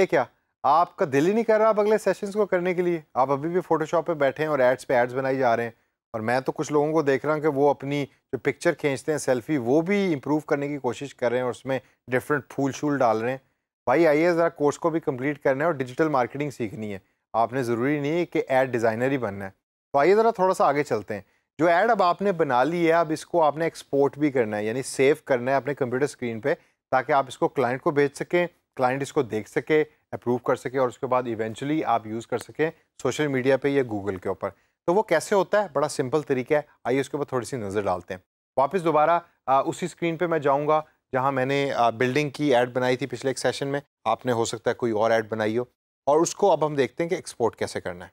ये क्या? आपका दिल ही नहीं कर रहा आप अगले सेशंस को करने के लिए? आप अभी भी फोटोशॉप पे बैठे हैं और एड्स पे एड्स बनाई जा रहे हैं। और मैं तो कुछ लोगों को देख रहा हूँ कि वो अपनी जो पिक्चर खींचते हैं सेल्फी वो भी इम्प्रूव करने की कोशिश कर रहे हैं और उसमें डिफरेंट फूल शूल डाल रहे हैं। भाई, आइए ज़रा कोर्स को भी कंप्लीट करना है और डिजिटल मार्केटिंग सीखनी है। आपने ज़रूरी नहीं है कि एड डिज़ाइनर ही बनना है। तो आइए ज़रा थोड़ा सा आगे चलते हैं। जो ऐड अब आपने बना ली है, अब इसको आपने एक्सपोर्ट भी करना है, यानी सेव करना है अपने कंप्यूटर स्क्रीन पे, ताकि आप इसको क्लाइंट को भेज सकें। क्लाइंट इसको देख सके अप्रूव कर सके और उसके बाद इवेंचुअली आप यूज़ कर सकें सोशल मीडिया पे या गूगल के ऊपर। तो वो कैसे होता है? बड़ा सिंपल तरीका है। आइए उसके ऊपर थोड़ी सी नज़र डालते हैं। वापस दोबारा उसी स्क्रीन पे मैं जाऊँगा जहाँ मैंने बिल्डिंग की ऐड बनाई थी पिछले एक सेशन में। आपने हो सकता है कोई और ऐड बनाई हो। और उसको अब हम देखते हैं कि एक्सपोर्ट कैसे करना है।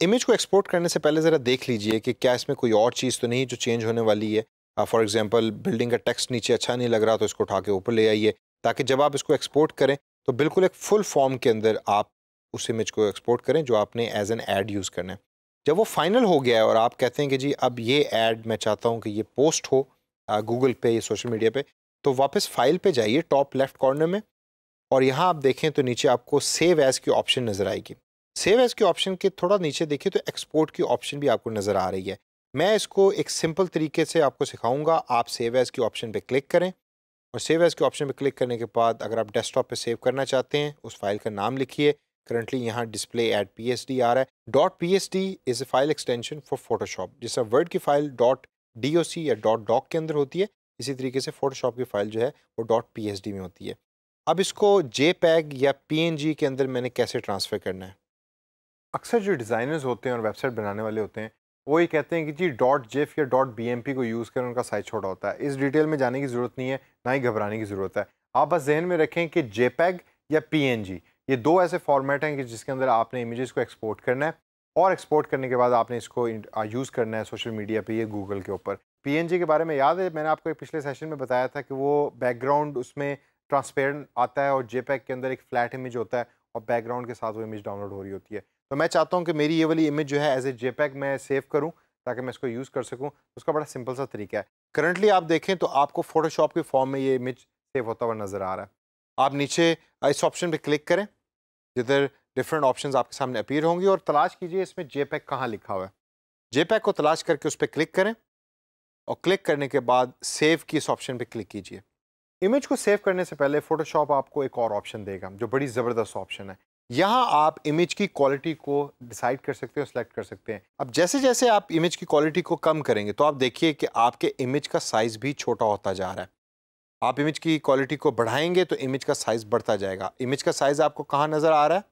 इमेज को एक्सपोर्ट करने से पहले ज़रा देख लीजिए कि क्या इसमें कोई और चीज़ तो नहीं जो चेंज होने वाली है। फॉर एग्ज़ाम्पल बिल्डिंग का टेक्स्ट नीचे अच्छा नहीं लग रहा तो इसको उठा के ऊपर ले आइए। ताकि जब आप इसको एक्सपोर्ट करें तो बिल्कुल एक फुल फॉर्म के अंदर आप उस इमेज को एक्सपोर्ट करें जो आपने एज एन ऐड यूज़ करना है। जब वो फाइनल हो गया है और आप कहते हैं कि जी, अब ये ऐड मैं चाहता हूँ कि ये पोस्ट हो गूगल पे, या सोशल मीडिया पे तो वापस फ़ाइल पे जाइए टॉप लेफ़्ट कॉर्नर में और यहाँ आप देखें तो नीचे आपको सेव एज़ की ऑप्शन नज़र आएगी। सेव एज़ के ऑप्शन के थोड़ा नीचे देखिए तो एक्सपोर्ट की ऑप्शन भी आपको नज़र आ रही है। मैं इसको एक सिंपल तरीके से आपको सिखाऊँगा, आप सेव एज़ की ऑप्शन पे क्लिक करें। और सेव एज़ के ऑप्शन पर क्लिक करने के बाद अगर आप डेस्कटॉप पे सेव करना चाहते हैं, उस फ़ाइल का नाम लिखिए। करंटली यहाँ display at P S D आ रहा है। Dot P S D is a file extension for Photoshop जिस वर्ड की file dot D O C या डॉट डॉक के अंदर होती है। इसी तरीके से फोटोशॉप की फ़ाइल जो है, वो डॉट पी एस डी में होती है। अब इसको जे पैग या पी एन जी के अंदर मैंने कैसे ट्रांसफ़र करना है? अक्सर जो डिज़ाइनर्स होते हैं और वेबसाइट बनाने वाले होते हैं वो ये कहते हैं कि जी डॉट जेफ या डॉट बी को यूज़ करें, उनका साइज़ छोटा होता है। इस डिटेल में जाने की ज़रूरत नहीं है, ना ही घबराने की ज़रूरत है। आप बस जहन में रखें कि जे पैग या पी एन जी ये दो ऐसे फॉर्मेट हैं कि जिसके अंदर आपने इमेजेस को एक्सपोर्ट करना है और एक्सपोर्ट करने के बाद आपने इसको यूज़ करना है सोशल मीडिया पे ये गूगल के ऊपर। पीएनजी के बारे में याद है, मैंने आपको एक पिछले सेशन में बताया था कि वो बैकग्राउंड उसमें ट्रांसपेरेंट आता है और जे के अंदर एक फ्लैट इमेज होता है और बैकग्राउंड के साथ वो इमेज डाउनलोड हो रही होती है। तो मैं चाहता हूँ कि मेरी ये वाली इमेज जो है एज ए जे मैं सेव करूँ ताकि मैं इसको यूज़ कर सकूँ। उसका बड़ा सिंपल सा तरीका है। करंटली आप देखें तो आपको फोटोशॉप के फॉर्म में ये इमेज सेव होता हुआ नज़र आ रहा है। आप नीचे इस ऑप्शन पर क्लिक करें, जिधर डिफरेंट ऑप्शन आपके सामने अपीयर होंगी और तलाश कीजिए इसमें जे पैक कहाँ लिखा हुआ है। जे पैक को तलाश करके उस पर क्लिक करें और क्लिक करने के बाद सेव की इस ऑप्शन पर क्लिक कीजिए। इमेज को सेव करने से पहले फोटोशॉप आपको एक और ऑप्शन देगा, जो बड़ी ज़बरदस्त ऑप्शन है। यहाँ आप इमेज की क्वालिटी को डिसाइड कर सकते हो सेलेक्ट कर सकते हैं। अब जैसे जैसे आप इमेज की क्वालिटी को कम करेंगे तो आप देखिए कि आपके इमेज का साइज़ भी छोटा होता जा रहा है। आप इमेज की क्वालिटी को बढ़ाएँगे तो इमेज का साइज़ बढ़ता जाएगा। इमेज का साइज़ आपको कहाँ नज़र आ रहा है?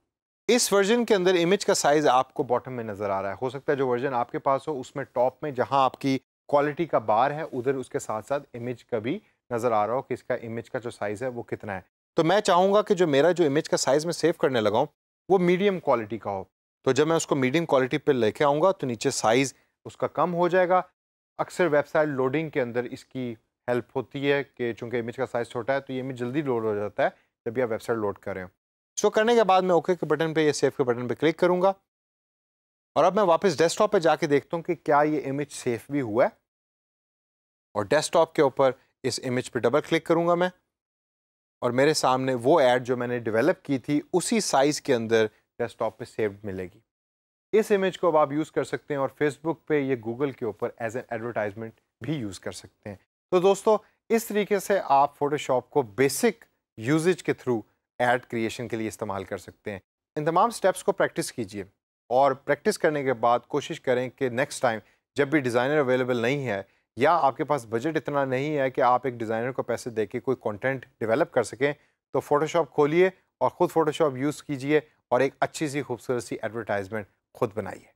इस वर्जन के अंदर इमेज का साइज़ आपको बॉटम में नज़र आ रहा है। हो सकता है जो वर्जन आपके पास हो, उसमें टॉप में जहाँ आपकी क्वालिटी का बार है, उधर उसके साथ साथ इमेज का भी नज़र आ रहा हो कि इसका इमेज का जो साइज़ है, वो कितना है। तो मैं चाहूँगा कि जो मेरा जो इमेज का साइज़ में सेव करने लगाऊँ वो मीडियम क्वालिटी का हो। तो जब मैं उसको मीडियम क्वालिटी पर लेके आऊँगा तो नीचे साइज़ उसका कम हो जाएगा। अक्सर वेबसाइट लोडिंग के अंदर इसकी हेल्प होती है कि चूँकि इमेज का साइज़ छोटा है तो ये इमेज जल्दी लोड हो जाता है जब भी आप वेबसाइट लोड करें सो करने के बाद मैं ओके के बटन पे या सेव के बटन पे क्लिक करूँगा। और अब मैं वापस डेस्कटॉप पे जाके देखता हूँ कि क्या ये इमेज सेफ़ भी हुआ है। और डेस्कटॉप के ऊपर इस इमेज पे डबल क्लिक करूँगा मैं। और मेरे सामने वो ऐड जो मैंने डेवलप की थी, उसी साइज़ के अंदर डेस्कटॉप पे सेव्ड मिलेगी। इस इमेज को अब आप यूज़ कर सकते हैं और फेसबुक पे ये गूगल के ऊपर एज एन एडवर्टाइजमेंट भी यूज़ कर सकते हैं। तो दोस्तों, इस तरीके से आप फोटोशॉप को बेसिक यूजेज के थ्रू एड क्रिएशन के लिए इस्तेमाल कर सकते हैं। इन तमाम स्टेप्स को प्रैक्टिस कीजिए और प्रैक्टिस करने के बाद कोशिश करें कि नेक्स्ट टाइम जब भी डिज़ाइनर अवेलेबल नहीं है या आपके पास बजट इतना नहीं है कि आप एक डिज़ाइनर को पैसे दे के कोई कंटेंट डेवलप कर सकें तो फ़ोटोशॉप खोलिए और ख़ुद फ़ोटोशॉप यूज़ कीजिए और एक अच्छी सी, खूबसूरत सी एडवर्टाइजमेंट खुद बनाइए।